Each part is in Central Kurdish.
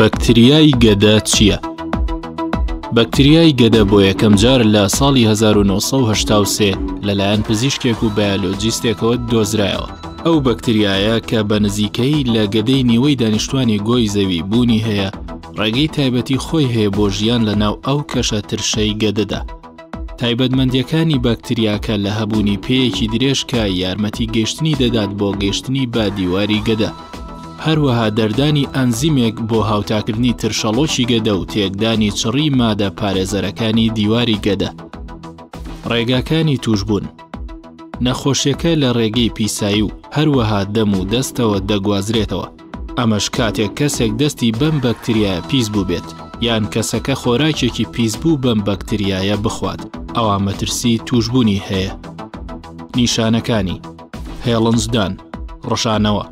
بەکتریای گەدە چییە؟ بەکتریای گەدە بۆ یەکەم جار لە ساڵی 1970 لەلایەن پزیشکێک و بەیالۆجیستێکەوە دۆزرایەوە. ئەو بەکتریایە کە بە نزیکەی لە گەدەی نیوەی دانیشتوانی گۆی زەوی بوونی هەیە، ڕێگەی تایبەتی خۆی هەیە بۆ ژیان لە ناو ئەو کەشە ترشەی گەدەدا. تایبەتمەندییەکانی باکتریاکە لە هەبوونی پێیەکی درێژ کە یارمەتی گەشتنی دەدات بۆ گەشتنی بە دیواری گەدە. هەروەها دەردانی ئەنزیمێک بۆ هاوتاکردنی ترشەڵۆکی گەدە و تێکدانی چڕی مادە پارێزەرەکانی دیواری گەدە. ڕێگاکانی توشبوون نەخۆشیەکە لە ڕێگەی پیسایی و هەروەها دەم و دەستەوە دەگوازرێتەوە ئەمەش کاتێک کەسێک دەستی بەم بەکتریایە پیس بووبێت یان کەسەکە خۆراکێکی پیسبوو بەم بەکتریایە بخوات ئەوا مەترسی توشببوونی هەیە نیشانەکانی هێڵنجدان ڕشانەوە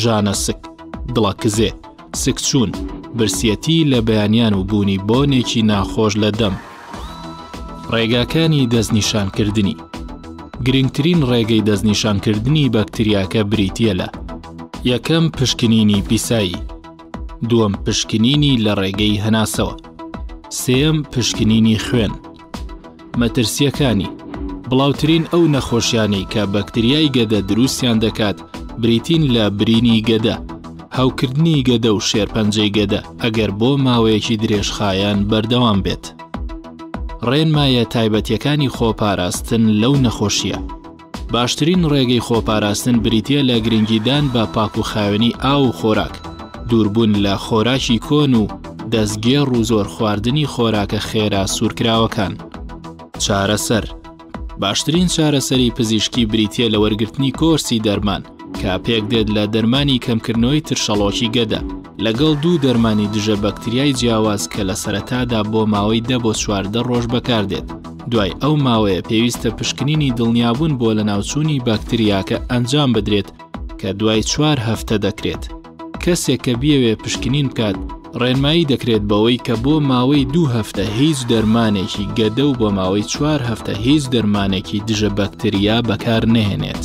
ژانە سک دڵە کزێ سکچوون برسیەتی لە بەیانیان و بوونی بۆنێکی ناخۆش لە دەم ڕێگاکانی دەستنیشانکردنی، گرنگترین ڕێگەی دەستنیشانکردنی بەکتریاکە بریتییە لە، یەکەم پشکنینی پیسایی، دووەم پشکنینی لە ڕێگەی هەناسەوە، سێیەم پشکنینی خوێن. مەترسییەکانی، بڵاوترین ئەو نەخۆشیانەی کە بەکتریای گەدە دروستیان دەکات بریتین لە برینی گەدە، هەوکردنی گەدە و شێرپەنجەی گەدە ئەگەر بۆ ماوەیەکی درێژخایەن بەردەوام بێت. ڕێنمایە تایبەتیەکانی خۆپاراستن لەو نەخۆشیە. باشترین ڕێگەی خۆپاراستن بریتە لە گرنگیدان بە پاک و خاوێنی ئاو و خۆراک، دووربوون لە خۆراکی کۆن و دەستگێڕ و زۆر خواردنی خۆراکە خێرا سوورکراوەکان. چارەسەر. باشترین چارەسەری پزیشکی بریتیە لە وەرگرتنی کۆرسی دەرمان کە پێک دێت لە دەرمانی کەمکردنەوەی ترشەڵۆکی گەدە لەگەڵ دوو دەرمانی دژە بەکتریای جیاواز کە لە سەرەتادا بۆ ماوەی دە بۆ چواردە ڕۆژ بەکاردێت دوای ئەو ماوەیە پێویستە پشکنینی دڵنیابوون بۆ لە ناوچوونی بەکتریاکە ئەنجام بدرێت کە دوای چوار هەفتە دەکرێت کەسێک کە بیەوێ پشکنین بکات ڕێنمایی دەکرێت بەوەی کە بۆ ماوەی دوو هەفتە هیچ دەرمانێکی گەدە و بۆ ماوەی چوار هەفتە هیچ دەرمانێکی دژە بەکتریا بەکار نەهێنێت.